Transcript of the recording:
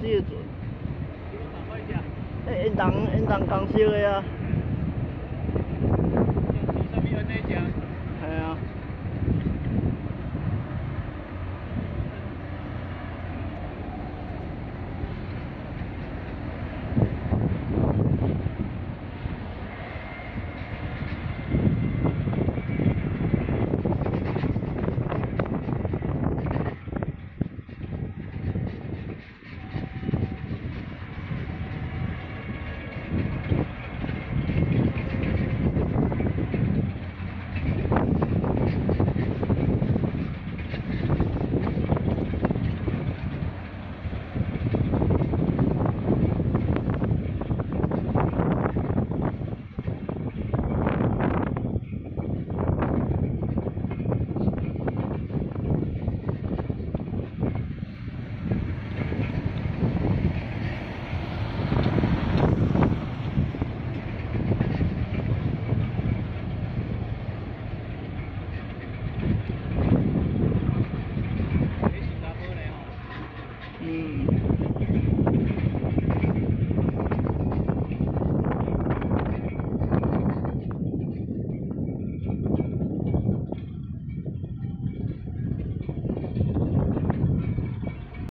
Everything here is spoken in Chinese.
系啊，工公工公司的船，诶，因当因当公司的啊。me.